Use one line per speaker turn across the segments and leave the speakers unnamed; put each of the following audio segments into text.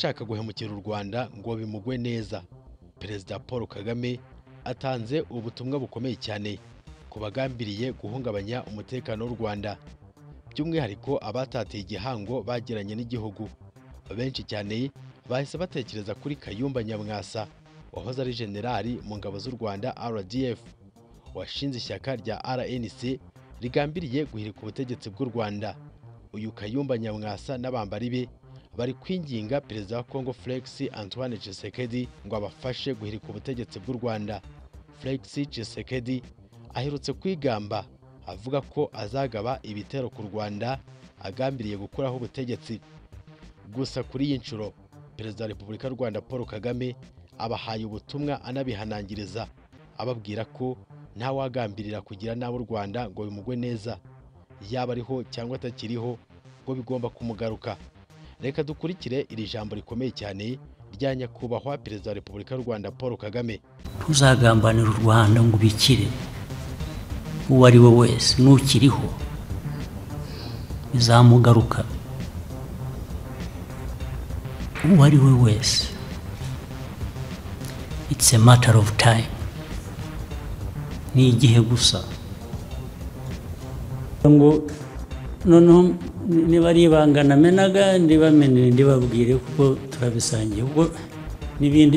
abashaka guhemukira u rwanda ngo bimugwe neza. Perezida paul kagame atanze ubutumwa bukomeye cyane ku bagambiriye guhungabanya umutekano w'u rwanda. By'umwihariko abatateye igihango bagiranye n'igihugu. Benshi cyane bahise batekereza kuri kayumba nyamwasa wahoze ari generali mu ngabo z'u rwanda rdf washinze ishyaka rya rnc rigambiriye guhirika ubutegetsi bw'u rwanda. Uyu kayumba nyamwasa n'abambari be bari kwinginga perezida wa congo felix antoine tshisekedi ngo abafashe guhirika ubutegetsi bw'u rwanda. Felix tshisekedi aherutse kwigamba avuga ko azagaba ibitero ku rwanda agambiriye gukuraho ubutegetsi. Gusa kuri iyi nshuro perezida wa repubulika y'u rwanda paul kagame abahaye ubutumwa anabihanangiriza ababwira ko ntawagambirira kugira nabi u rwanda ngo bimugwe neza. Yaba ariho cyangwa atakiriho ngo bigomba kumugaruka. Reka dukurikire iri jambo rikomeye cyane rya nyakubahwa perezida wa repubulika y'u rwanda paul kagame.
Ntuzagambanire u rwanda ngo ubikire. Uwo ari we wese n'ukiriho bizamugaruka uwo ari we wese. It's a matter of time. Ni igihe gusa. Ngo noneho niba ari ibanga namenaga ndibamenere ndibabwire kuko turabisangiye. Ubwo n'ibindi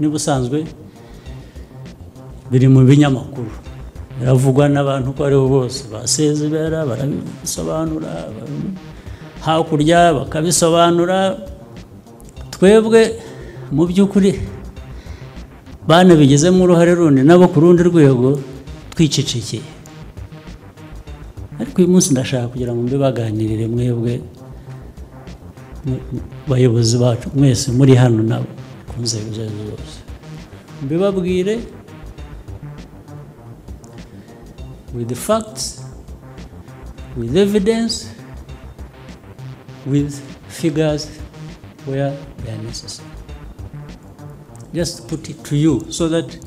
n'ubusanzwe biri mu binyamakuru. Biravugwa n'abantu uko ari bo bose. Basezera barabisobanura hakurya bakabisobanura. Twebwe mu by'ukuri banabigizemo uruhare rundi nabo ku rundi rwego twicecekeye. Ariko uyu munsi ndashaka kugira ngo mbe baganirire mwebwe bayobozi bacu mwese muri hano nabo ku nzego izo arizo zose. Mbibabwire with the facts with evidence with figures where they are necessary. Just put it to you so that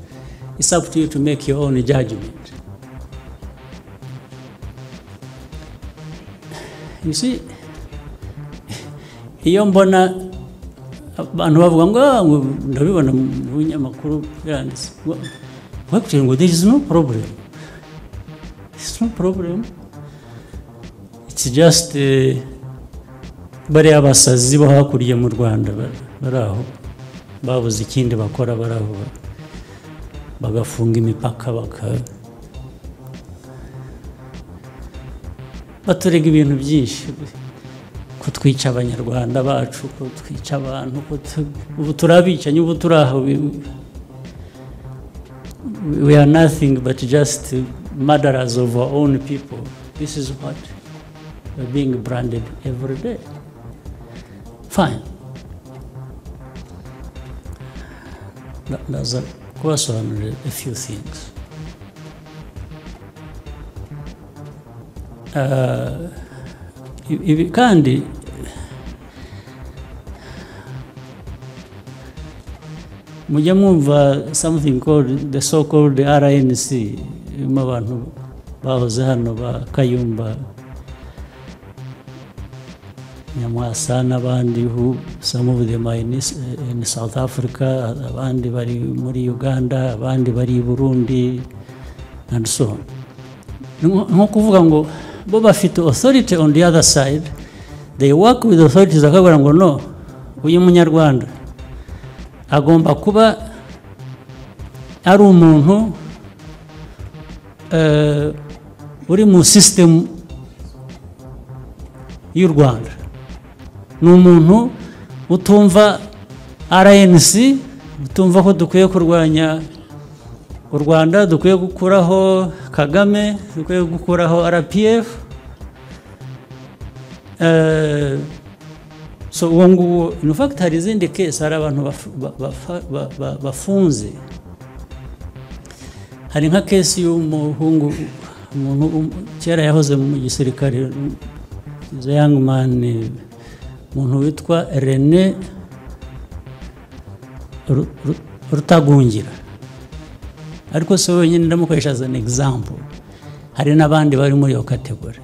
it's up to you to make your own judgment you see iyo mbona abantu bavuga ngo ndabibona mu binyamakuru biranditse bakubwira ngo there is no problem? It's no problem. It's just bariya basazi bo hakurya mu rwanda bari aho babuze ikindi bakora bari aho bagafunga imipaka baka baturega ibintu byinshi. Ko twica abanyarwanda bacu ko twica abantu ubu turabicanyi ubu turi aho. We are nothing but just murderers of our own people. This is what we're being branded every day. Fine. Ndaza kubasobanurira a few things. Ibi kandi mujya mwumva something called the so called rnc irimo abantu bahoze hano ba kayumba nyamwasa n'abandi who some of them in, south africa abandi bari muri uganda abandi bari i burundi and so on. Nko kuvuga ngo bo bafite authority on the other side. They work with authorities bakabwira ngo no. Uyu munyarwanda. Agomba kuba ari umuntu uri mu sisitemu y'u rwanda. Ni umuntu utumva rnc utumva ko dukwiye kurwanya u rwanda dukwiye gukuraho kagame dukwiye gukuraho rpf so uwo nguwo in fact hari izindi kesi hari abantu bafunze. Hari nka kesi y'umuhungu umuntu kera yahoze mu gisirikare man umuntu witwa rene rutagungira. Ariko si wenyine ndamukoresha as an example hari n'abandi bari muri iyo kategori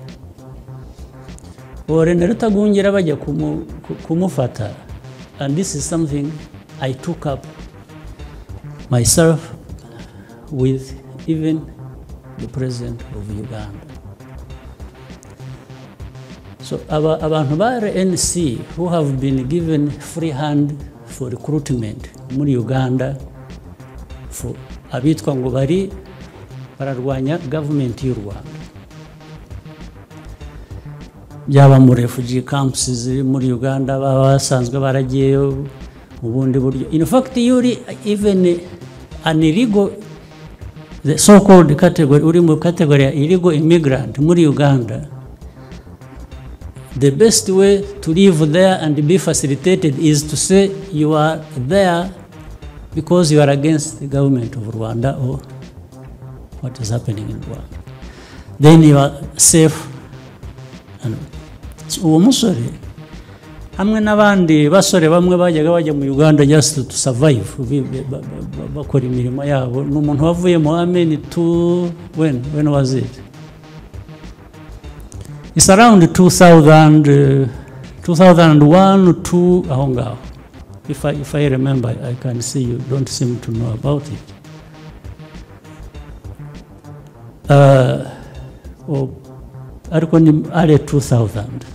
uwo rene rutagungira bajya kumufata and this is something I took up myself with even the president of Uganda. So aba, abantu ba RNC who have been given free hand for recruitment muri Uganda abitwa ngo bari bararwanya government y'u Rwanda. Byaba mu refugee camps ziri muri Uganda baba basanzwe baragiyeyo mu bundi buryo. In fact yuri even an illegal the so called category uri mu category ya illegal immigrant muri Uganda the best way to live there and be facilitated is to say you are there because you are against the government of Rwanda or what is happening in Rwanda. Then you are safe. Uwo musore hamwe n'abandi basore bamwe bajyaga bajya mu Uganda just to survive bakora imirimo yabo ni umuntu wavuye mu ameni tu when when was it It's around 2000, uh, 2001 to aho ngaho. If I, if I remember, I can see you don't seem to know about it. Uh, oh, early 2000.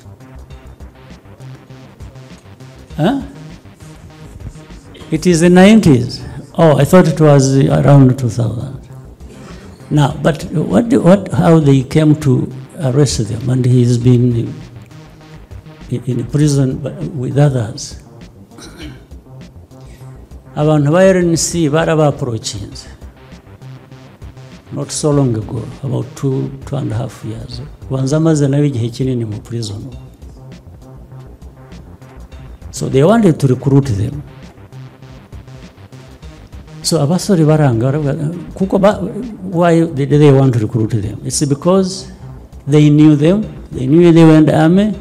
Huh? It is the 90s. Oh, I thought it was around 2000. Now, but what, what, how they came to arrest them, and he's been in, in prison with others. Abantu ba rnc barabaapproachinze not so long ago about two, two and a half years. Banza amaze nawe igihe kinini mu prison. So they wanted to recruit them. So abasore baranga kuko why did they want to recruit them? It's because they knew them they knew they were in the army.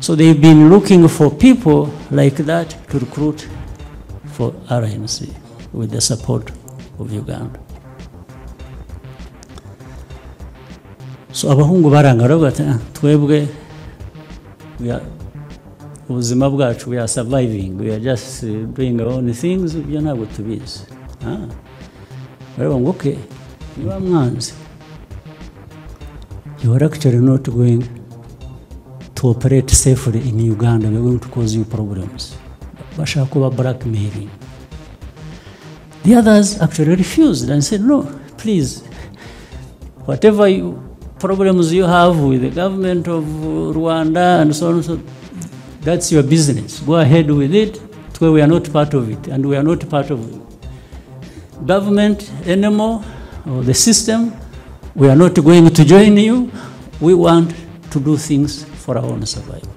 So they've been looking for people like that to recruit for RNC with the support of Uganda. So abahungu baranga baravuga ati "Ah, twebwe we are- ubuzima bwacu we are surviving. We are just uh, doing our own things ibyo ntabwo tubizi. Ah. baravuga ngo okay niba mwanzi you are actually not going to operate safely in Uganda. We are going to cause you problems bashaka kuba blackmailing the others actually refused and said no please whatever you, problems you have with the government of Rwanda and so on so that's your business. Go ahead with it we are not part of it and we are not part of government anymore or the system. We are not going to join you. We want to do things for our own survival